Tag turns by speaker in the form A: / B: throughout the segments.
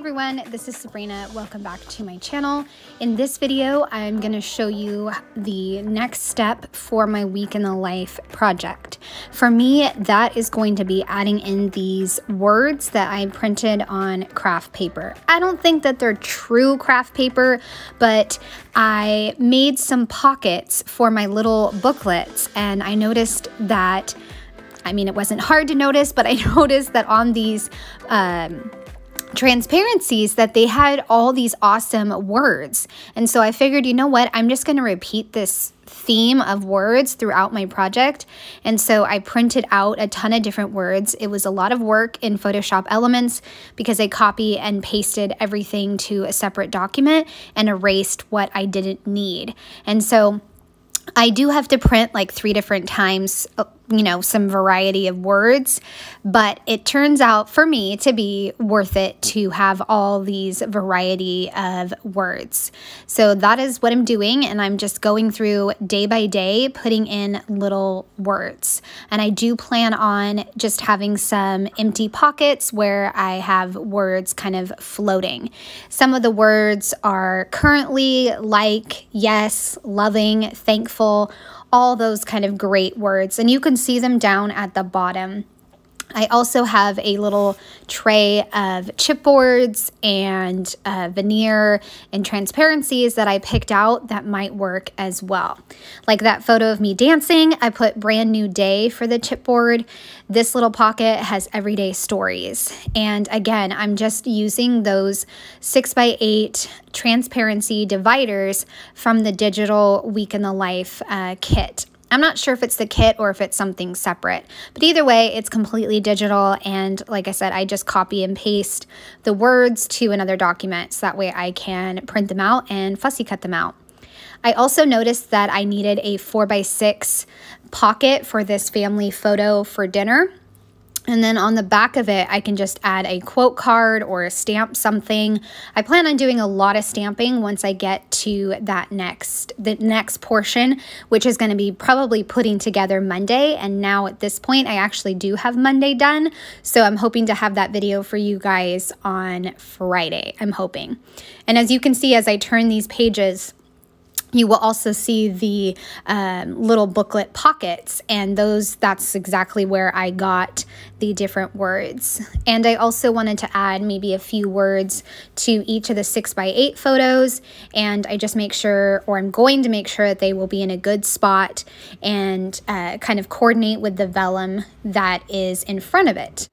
A: everyone, this is Sabrina. Welcome back to my channel. In this video, I'm going to show you the next step for my week in the life project. For me, that is going to be adding in these words that I printed on craft paper. I don't think that they're true craft paper, but I made some pockets for my little booklets and I noticed that I mean, it wasn't hard to notice, but I noticed that on these um, transparencies that they had all these awesome words. And so I figured, you know what, I'm just going to repeat this theme of words throughout my project. And so I printed out a ton of different words. It was a lot of work in Photoshop Elements because I copy and pasted everything to a separate document and erased what I didn't need. And so I do have to print like three different times uh, you know, some variety of words, but it turns out for me to be worth it to have all these variety of words. So that is what I'm doing, and I'm just going through day by day, putting in little words. And I do plan on just having some empty pockets where I have words kind of floating. Some of the words are currently, like, yes, loving, thankful all those kind of great words. And you can see them down at the bottom. I also have a little tray of chipboards and uh, veneer and transparencies that I picked out that might work as well. Like that photo of me dancing, I put brand new day for the chipboard. This little pocket has everyday stories. And again, I'm just using those six by eight transparency dividers from the digital week in the life uh, kit. I'm not sure if it's the kit or if it's something separate, but either way, it's completely digital. And like I said, I just copy and paste the words to another document so that way I can print them out and fussy cut them out. I also noticed that I needed a 4x6 pocket for this family photo for dinner. And then on the back of it, I can just add a quote card or a stamp something. I plan on doing a lot of stamping once I get to that next, the next portion, which is going to be probably putting together Monday. And now at this point, I actually do have Monday done. So I'm hoping to have that video for you guys on Friday. I'm hoping. And as you can see, as I turn these pages, you will also see the um, little booklet pockets and those that's exactly where I got the different words and I also wanted to add maybe a few words to each of the six by eight photos and I just make sure or I'm going to make sure that they will be in a good spot and uh, kind of coordinate with the vellum that is in front of it.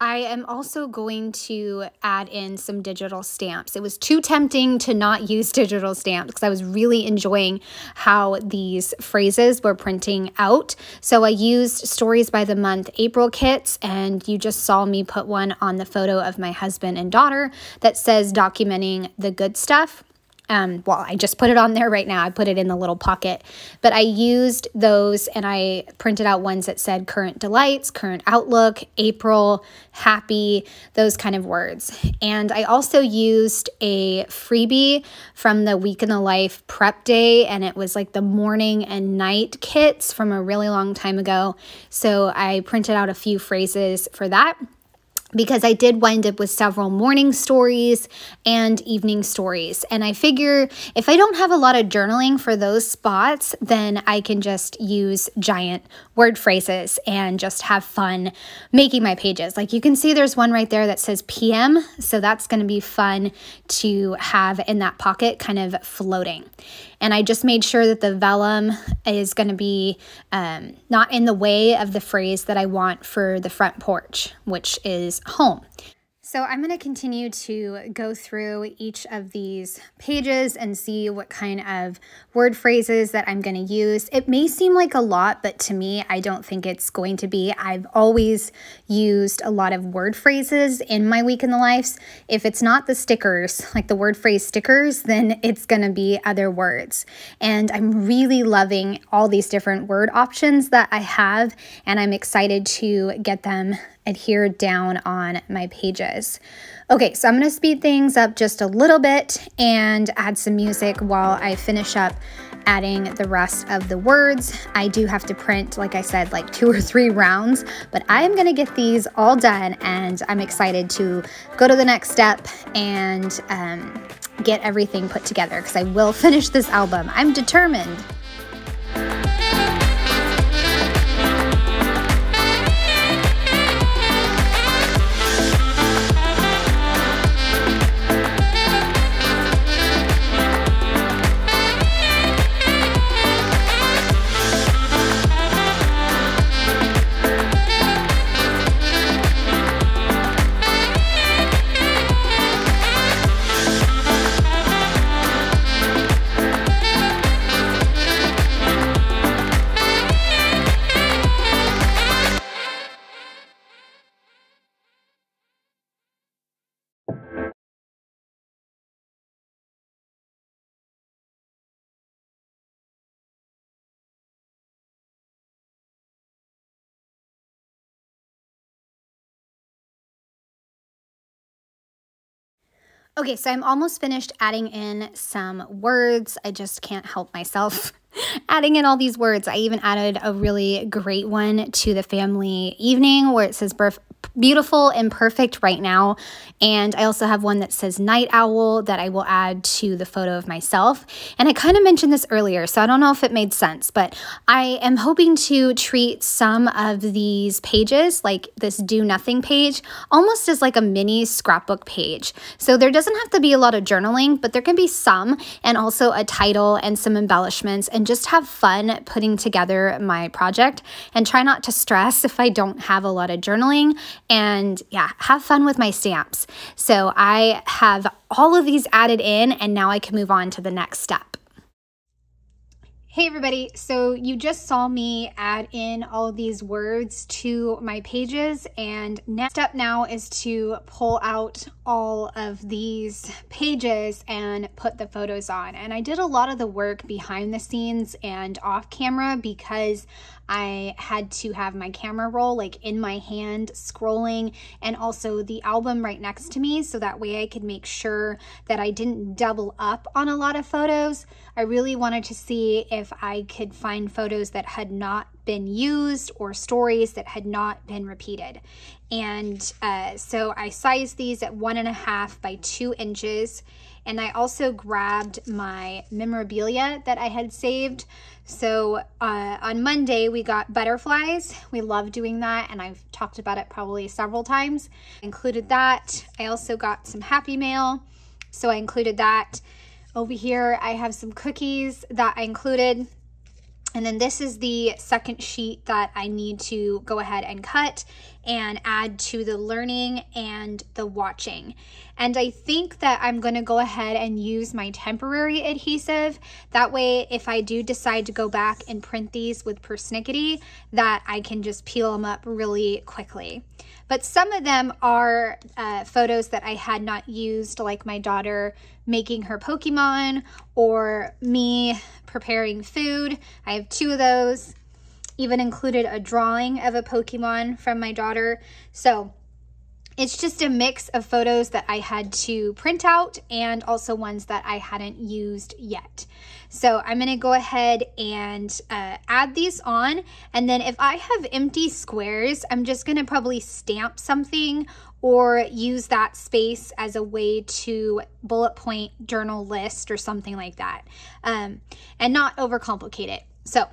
A: I am also going to add in some digital stamps. It was too tempting to not use digital stamps because I was really enjoying how these phrases were printing out. So I used Stories by the Month April kits, and you just saw me put one on the photo of my husband and daughter that says documenting the good stuff. Um, well, I just put it on there right now. I put it in the little pocket, but I used those and I printed out ones that said current delights, current outlook, April, happy, those kind of words. And I also used a freebie from the Week in the Life prep day, and it was like the morning and night kits from a really long time ago. So I printed out a few phrases for that because I did wind up with several morning stories and evening stories. And I figure if I don't have a lot of journaling for those spots, then I can just use giant word phrases and just have fun making my pages. Like you can see there's one right there that says PM. So that's going to be fun to have in that pocket kind of floating. And I just made sure that the vellum is going to be um, not in the way of the phrase that I want for the front porch, which is home. So I'm going to continue to go through each of these pages and see what kind of word phrases that I'm going to use. It may seem like a lot, but to me, I don't think it's going to be. I've always used a lot of word phrases in my week in the lives. If it's not the stickers, like the word phrase stickers, then it's going to be other words. And I'm really loving all these different word options that I have, and I'm excited to get them adhered down on my pages. Okay, so I'm gonna speed things up just a little bit and add some music while I finish up adding the rest of the words. I do have to print, like I said, like two or three rounds, but I am gonna get these all done and I'm excited to go to the next step and um, get everything put together because I will finish this album. I'm determined. Okay, so I'm almost finished adding in some words. I just can't help myself adding in all these words. I even added a really great one to the family evening where it says beautiful and perfect right now. And I also have one that says night owl that I will add to the photo of myself. And I kind of mentioned this earlier, so I don't know if it made sense, but I am hoping to treat some of these pages, like this do nothing page, almost as like a mini scrapbook page. So there doesn't have to be a lot of journaling, but there can be some, and also a title and some embellishments, and just have fun putting together my project and try not to stress if I don't have a lot of journaling and yeah, have fun with my stamps. So I have all of these added in and now I can move on to the next step. Hey everybody, so you just saw me add in all these words to my pages and next step now is to pull out all of these pages and put the photos on. And I did a lot of the work behind the scenes and off camera because I had to have my camera roll like in my hand scrolling and also the album right next to me so that way I could make sure that I didn't double up on a lot of photos. I really wanted to see if I could find photos that had not been used or stories that had not been repeated. And uh, so I sized these at one and a half by two inches. And I also grabbed my memorabilia that I had saved. So uh, on Monday, we got butterflies. We love doing that, and I've talked about it probably several times. Included that. I also got some Happy Mail, so I included that. Over here, I have some cookies that I included. And then this is the second sheet that I need to go ahead and cut and add to the learning and the watching. And I think that I'm gonna go ahead and use my temporary adhesive. That way, if I do decide to go back and print these with persnickety, that I can just peel them up really quickly. But some of them are uh, photos that I had not used, like my daughter making her Pokemon or me preparing food. I have two of those. Even included a drawing of a Pokemon from my daughter. So it's just a mix of photos that I had to print out and also ones that I hadn't used yet. So I'm gonna go ahead and uh, add these on. And then if I have empty squares, I'm just gonna probably stamp something or use that space as a way to bullet point journal list or something like that um, and not overcomplicate it. So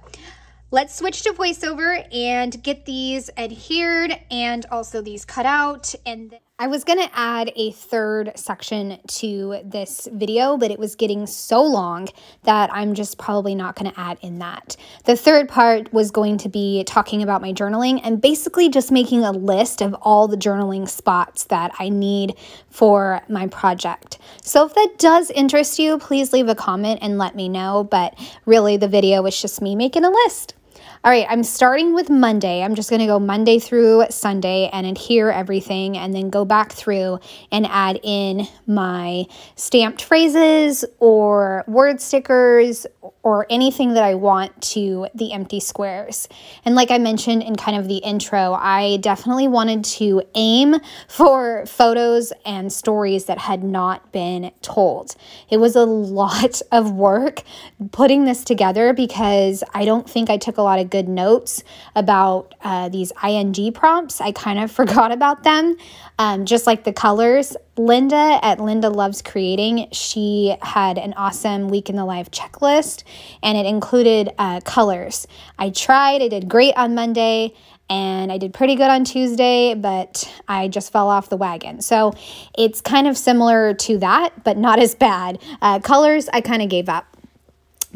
A: Let's switch to voiceover and get these adhered and also these cut out. And I was going to add a third section to this video, but it was getting so long that I'm just probably not going to add in that. The third part was going to be talking about my journaling and basically just making a list of all the journaling spots that I need for my project. So if that does interest you, please leave a comment and let me know. But really, the video was just me making a list. All right, I'm starting with Monday. I'm just going to go Monday through Sunday and adhere everything and then go back through and add in my stamped phrases or word stickers or anything that I want to the empty squares. And like I mentioned in kind of the intro, I definitely wanted to aim for photos and stories that had not been told. It was a lot of work putting this together because I don't think I took a lot of good notes about uh, these ing prompts. I kind of forgot about them, um, just like the colors. Linda at Linda Loves Creating, she had an awesome week in the life checklist and it included uh, colors. I tried, I did great on Monday and I did pretty good on Tuesday, but I just fell off the wagon. So it's kind of similar to that, but not as bad. Uh, colors, I kind of gave up.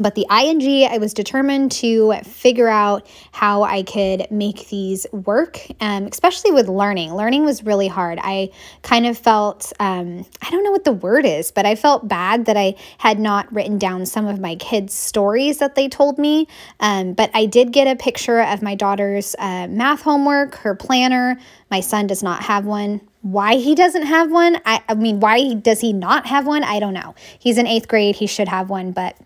A: But the ing, I was determined to figure out how I could make these work, um, especially with learning. Learning was really hard. I kind of felt, um, I don't know what the word is, but I felt bad that I had not written down some of my kids' stories that they told me. Um, but I did get a picture of my daughter's uh, math homework, her planner. My son does not have one why he doesn't have one I, I mean why does he not have one? I don't know. He's in eighth grade. He should have one but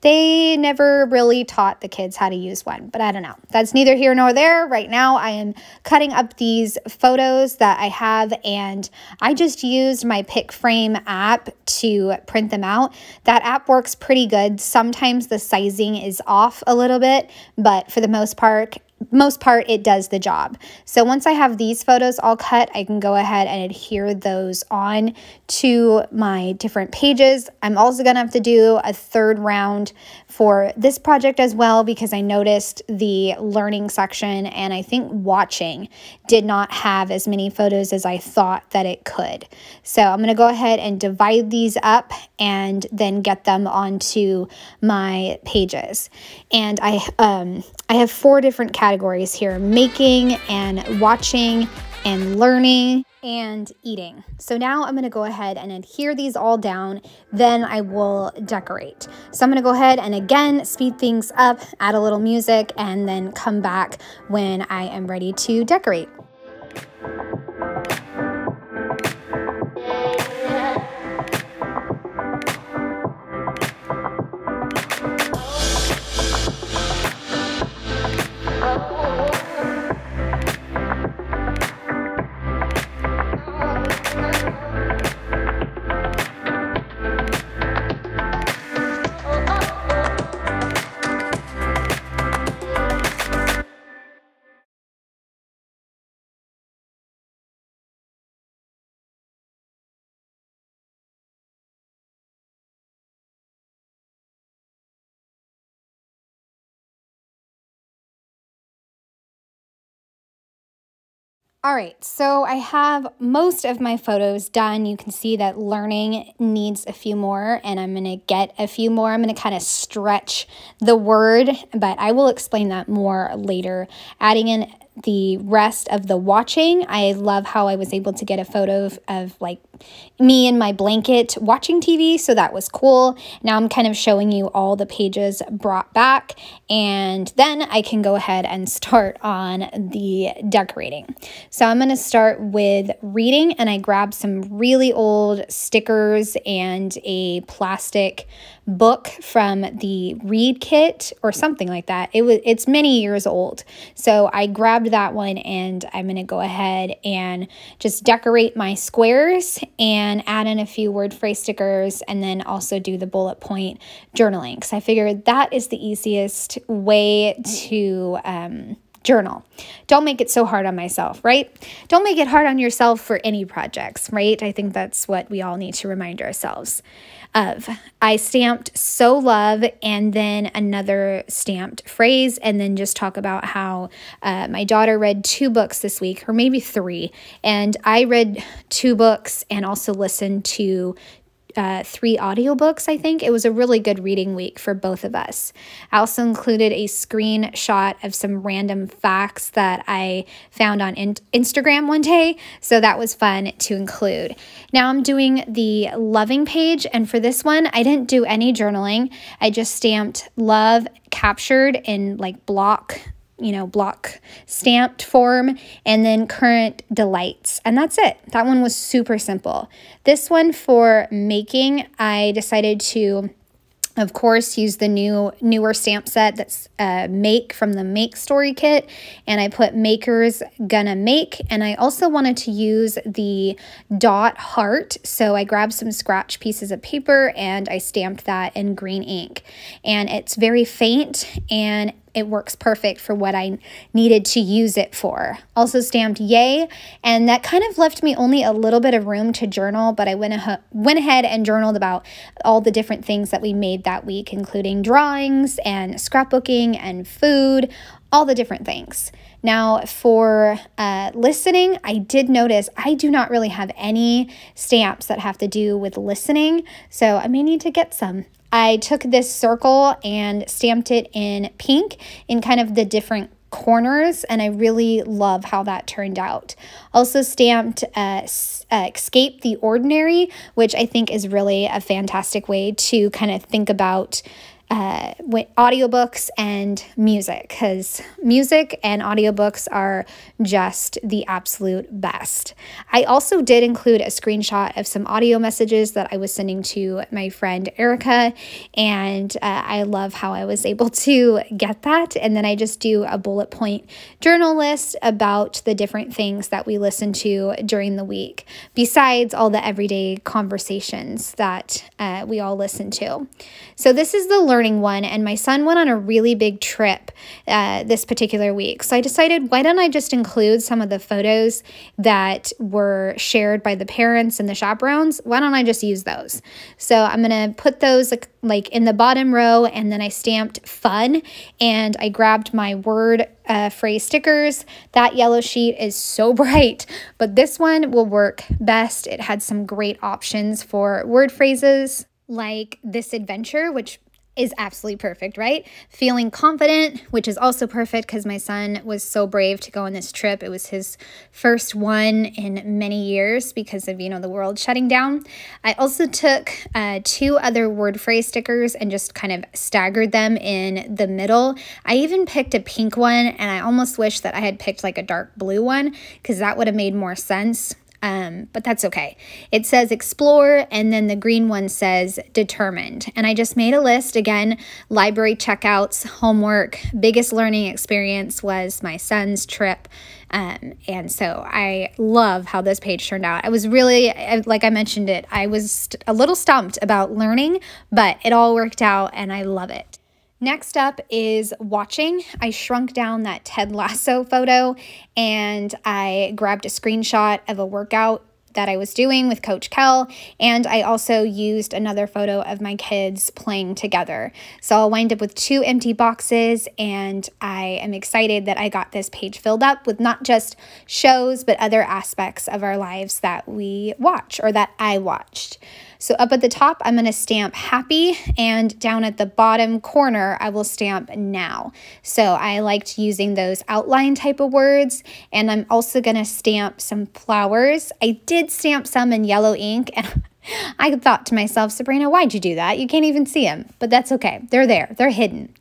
A: they never really taught the kids how to use one but i don't know. That's neither here nor there. Right now i am cutting up these photos that i have and i just used my PicFrame app to print them out. That app works pretty good. Sometimes the sizing is off a little bit but for the most part most part, it does the job. So once I have these photos all cut, I can go ahead and adhere those on to my different pages. I'm also going to have to do a third round for this project as well because I noticed the learning section and I think watching did not have as many photos as I thought that it could. So I'm going to go ahead and divide these up and then get them onto my pages. And I um I have four different categories here: making and watching and learning and eating. So now I'm going to go ahead and adhere these all down, then I will decorate. So I'm going to go ahead and again speed things up, add a little music, and then come back when I am ready to decorate. All right, so I have most of my photos done. You can see that learning needs a few more, and I'm gonna get a few more. I'm gonna kind of stretch the word, but I will explain that more later. Adding in the rest of the watching. I love how I was able to get a photo of, of, like me and my blanket watching TV, so that was cool. Now I'm kind of showing you all the pages brought back, and then I can go ahead and start on the decorating. So I'm going to start with reading, and I grabbed some really old stickers and a plastic book from the read kit or something like that. It was it's many years old. So I grabbed that one and I'm going to go ahead and just decorate my squares and add in a few word phrase stickers and then also do the bullet point journaling cuz I figured that is the easiest way to um, journal. Don't make it so hard on myself, right? Don't make it hard on yourself for any projects, right? I think that's what we all need to remind ourselves of. I stamped so love and then another stamped phrase, and then just talk about how uh, my daughter read two books this week, or maybe three. And I read two books and also listened to uh, three audiobooks, I think. It was a really good reading week for both of us. I also included a screenshot of some random facts that I found on in- Instagram one day, so that was fun to include. Now I'm doing the loving page, and for this one, I didn't do any journaling. I just stamped love captured in like block you know, block stamped form, and then current delights. And that's it. That one was super simple. This one for making, I decided to of course use the new newer stamp set that's uh, make from the make story kit and i put makers gonna make and i also wanted to use the dot heart so i grabbed some scratch pieces of paper and i stamped that in green ink and it's very faint and it works perfect for what I needed to use it for. Also stamped yay, and that kind of left me only a little bit of room to journal, but I went, ahe- went ahead and journaled about all the different things that we made that week, including drawings and scrapbooking and food, all the different things. Now, for uh, listening, I did notice I do not really have any stamps that have to do with listening, so I may need to get some. I took this circle and stamped it in pink in kind of the different corners and I really love how that turned out. Also stamped uh, uh, Escape the Ordinary, which I think is really a fantastic way to kind of think about uh, audiobooks and music because music and audiobooks are just the absolute best. I also did include a screenshot of some audio messages that I was sending to my friend Erica, and uh, I love how I was able to get that. And then I just do a bullet point journal list about the different things that we listen to during the week, besides all the everyday conversations that uh, we all listen to. So, this is the learning one, and my son went on a really big trip uh, this particular week. So I decided, why don't I just include some of the photos that were shared by the parents and the chaperones? Why don't I just use those? So I'm going to put those like, like in the bottom row, and then I stamped fun, and I grabbed my word uh, phrase stickers. That yellow sheet is so bright, but this one will work best. It had some great options for word phrases like this adventure, which is absolutely perfect, right? Feeling confident, which is also perfect because my son was so brave to go on this trip. It was his first one in many years because of, you know, the world shutting down. I also took uh, two other word phrase stickers and just kind of staggered them in the middle. I even picked a pink one and I almost wish that I had picked like a dark blue one because that would have made more sense um, but that's okay. It says explore, and then the green one says determined. And I just made a list again library checkouts, homework, biggest learning experience was my son's trip. Um, and so I love how this page turned out. I was really, like I mentioned it, I was a little stumped about learning, but it all worked out and I love it. Next up is watching. I shrunk down that Ted Lasso photo and I grabbed a screenshot of a workout that I was doing with Coach Kell, and I also used another photo of my kids playing together. So I'll wind up with two empty boxes, and I am excited that I got this page filled up with not just shows, but other aspects of our lives that we watch or that I watched. So up at the top, I'm going to stamp happy and down at the bottom corner, I will stamp now. So I liked using those outline type of words and I'm also going to stamp some flowers. I did stamp some in yellow ink and I thought to myself, Sabrina, why'd you do that? You can't even see them, but that's okay. They're there, they're hidden.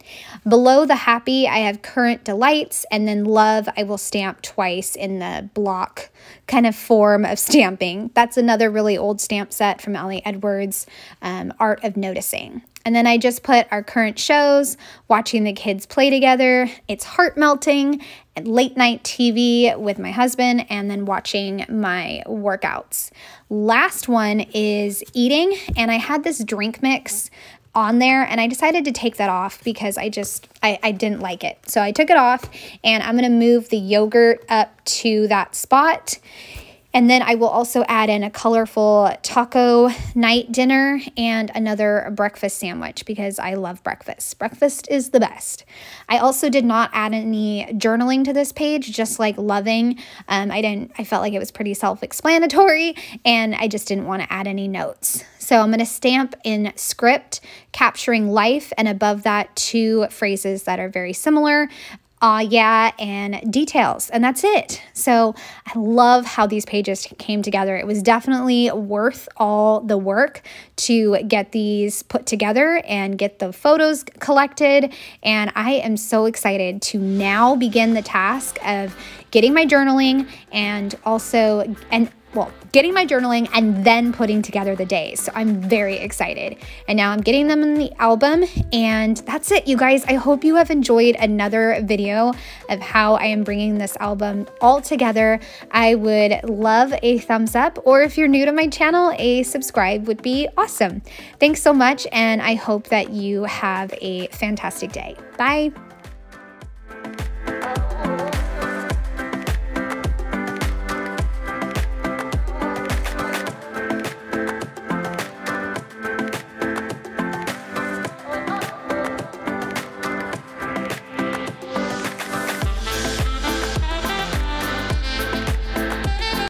A: Below the happy, I have current delights, and then love, I will stamp twice in the block kind of form of stamping. That's another really old stamp set from Ali Edwards, um, Art of Noticing. And then I just put our current shows, watching the kids play together. It's heart melting, and late night TV with my husband, and then watching my workouts. Last one is eating, and I had this drink mix on there and I decided to take that off because I just I, I didn't like it. So I took it off and I'm gonna move the yogurt up to that spot and then I will also add in a colorful taco night dinner and another breakfast sandwich because I love breakfast. Breakfast is the best. I also did not add any journaling to this page, just like loving. Um, I didn't, I felt like it was pretty self explanatory and I just didn't want to add any notes. So I'm going to stamp in script, capturing life, and above that, two phrases that are very similar uh, yeah, and details. And that's it. So I love how these pages came together. It was definitely worth all the work to get these put together and get the photos collected. And I am so excited to now begin the task of getting my journaling and also, and well, getting my journaling and then putting together the days. So I'm very excited. And now I'm getting them in the album. And that's it, you guys. I hope you have enjoyed another video of how I am bringing this album all together. I would love a thumbs up, or if you're new to my channel, a subscribe would be awesome. Thanks so much. And I hope that you have a fantastic day. Bye.